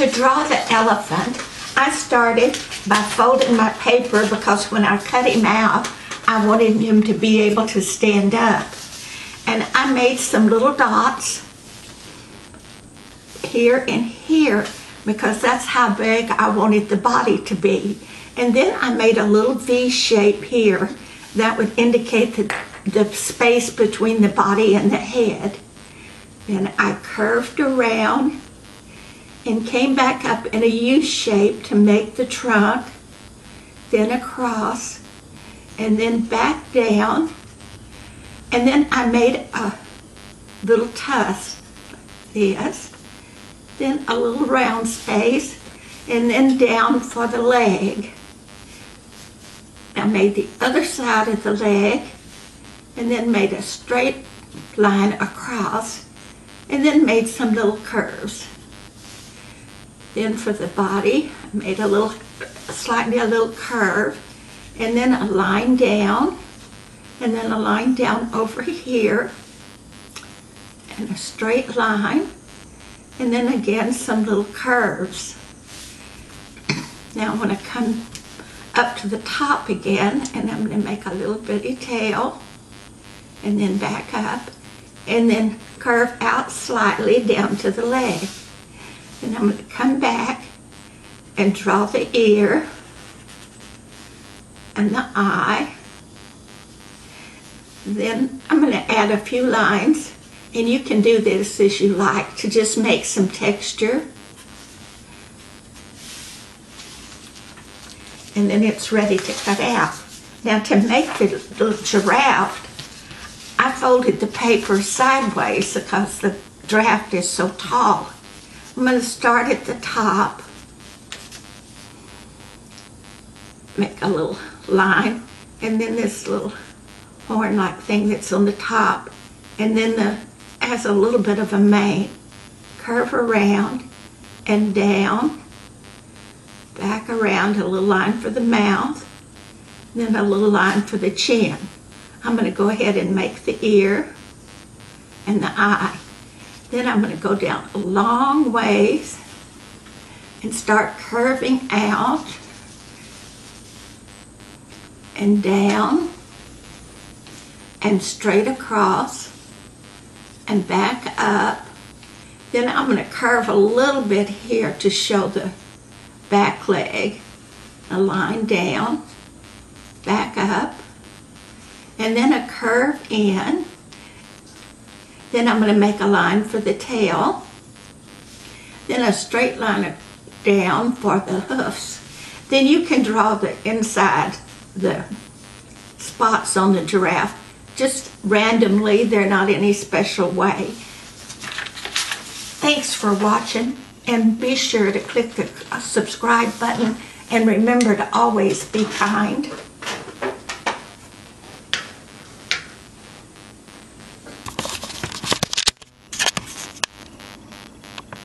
to draw the elephant, I started by folding my paper because when I cut him out, I wanted him to be able to stand up. And I made some little dots here and here because that's how big I wanted the body to be. And then I made a little V shape here that would indicate the, the space between the body and the head. Then I curved around and came back up in a U shape to make the trunk, then across, and then back down. And then I made a little tusk, this, then a little round space, and then down for the leg. I made the other side of the leg, and then made a straight line across, and then made some little curves. Then for the body, made a little, slightly a little curve, and then a line down, and then a line down over here, and a straight line, and then again some little curves. Now I'm going to come up to the top again, and I'm going to make a little bitty tail, and then back up, and then curve out slightly down to the leg. Then I'm going to come back and draw the ear and the eye. Then I'm going to add a few lines, and you can do this as you like to just make some texture. And then it's ready to cut out. Now to make the, the giraffe, I folded the paper sideways because the draft is so tall. I'm going to start at the top, make a little line, and then this little horn-like thing that's on the top, and then the has a little bit of a mane. Curve around and down, back around, a little line for the mouth, then a little line for the chin. I'm going to go ahead and make the ear and the eye. Then I'm going to go down a long ways and start curving out and down and straight across and back up. Then I'm going to curve a little bit here to show the back leg. A line down, back up, and then a curve in then I'm going to make a line for the tail. Then a straight line down for the hoofs. Then you can draw the inside, the spots on the giraffe, just randomly. They're not any special way. Thanks for watching and be sure to click the subscribe button and remember to always be kind.